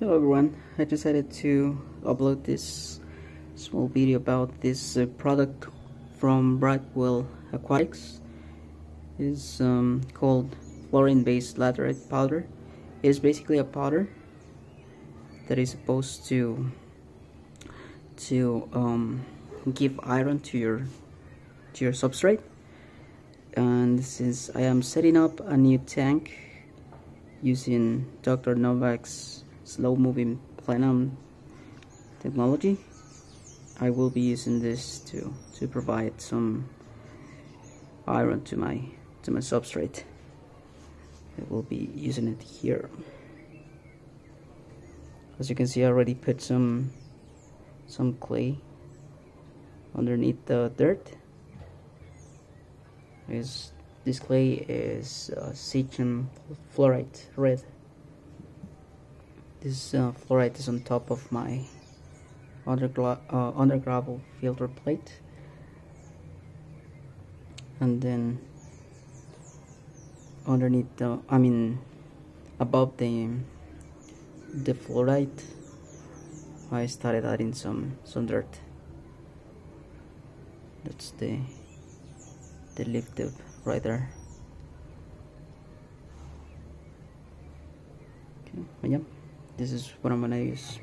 Hello everyone, I decided to upload this small video about this uh, product from Brightwell Aquatics. It's um, called FlorinBase laterite powder. It is basically a powder that is supposed to to um, give iron to your to your substrate and since I am setting up a new tank using Dr. Novak's slow moving plenum technology I will be using this to to provide some iron to my to my substrate. I will be using it here. As you can see I already put some some clay underneath the dirt. Is this clay is uh, Seachem fluorite red this uh, fluorite is on top of my under, uh, under gravel filter plate. And then underneath the I mean above the the fluorite I started adding some some dirt. That's the the lift tube right there. Okay yeah this is what I'm gonna use